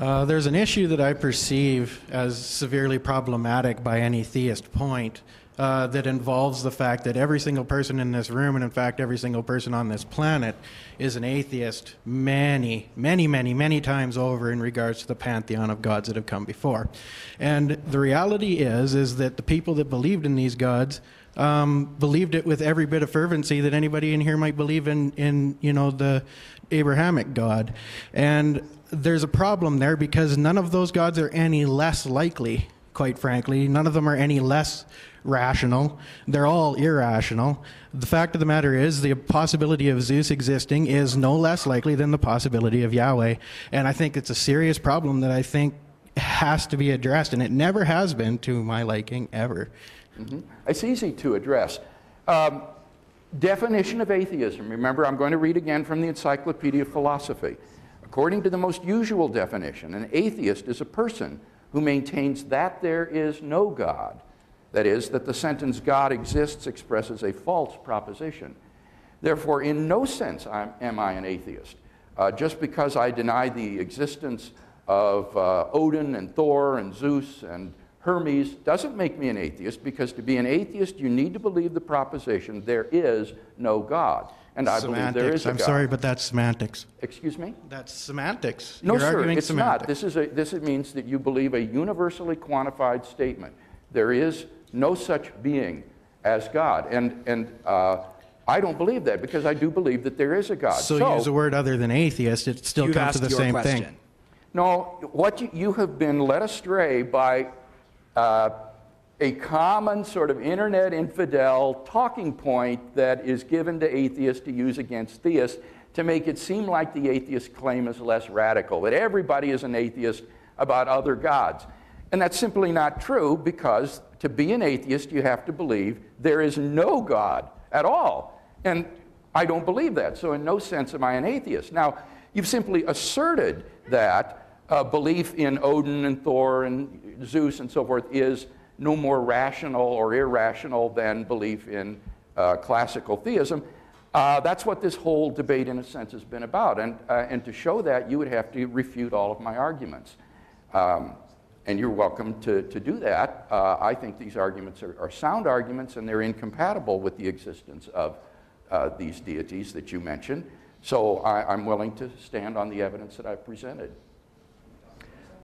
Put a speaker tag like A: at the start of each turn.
A: Uh, there's an issue that I perceive as severely problematic by any theist point uh, that involves the fact that every single person in this room, and in fact every single person on this planet, is an atheist many, many, many, many times over in regards to the pantheon of gods that have come before. And the reality is, is that the people that believed in these gods um, believed it with every bit of fervency that anybody in here might believe in, in you know, the Abrahamic God. And there's a problem there because none of those gods are any less likely, quite frankly. None of them are any less rational. They're all irrational. The fact of the matter is, the possibility of Zeus existing is no less likely than the possibility of Yahweh. And I think it's a serious problem that I think has to be addressed, and it never has been to my liking ever.
B: Mm-hmm. It's easy to address. Um, definition of atheism. Remember, I'm going to read again from the Encyclopedia of Philosophy. According to the most usual definition, an atheist is a person who maintains that there is no God. That is, that the sentence God exists expresses a false proposition. Therefore, in no sense am I an atheist. Uh, just because I deny the existence of uh, Odin and Thor and Zeus and Hermes doesn't make me an atheist because to be an atheist, you need to believe the proposition there is no God. And I
A: semantics.
B: believe there is a
A: I'm
B: God.
A: sorry, but that's semantics.
B: Excuse me?
A: That's semantics.
B: No,
A: You're
B: sir,
A: arguing
B: it's
A: semantics.
B: not. This, is a, this means that you believe a universally quantified statement. There is no such being as God. And, and uh, I don't believe that because I do believe that there is a God.
A: So, you use a word other than atheist, it still comes to the same
C: question.
A: thing.
B: No, what you, you have been led astray by uh, a common sort of internet infidel talking point that is given to atheists to use against theists to make it seem like the atheist claim is less radical, that everybody is an atheist about other gods. And that's simply not true because to be an atheist, you have to believe there is no God at all. And I don't believe that, so in no sense am I an atheist. Now, you've simply asserted that uh, belief in Odin and Thor and Zeus and so forth is no more rational or irrational than belief in uh, classical theism. Uh, that's what this whole debate, in a sense, has been about. And, uh, and to show that, you would have to refute all of my arguments. Um, and you're welcome to, to do that. Uh, I think these arguments are, are, sound arguments and they're incompatible with the existence of uh, these deities that you mentioned. So I, I'm willing to stand on the evidence that I've presented.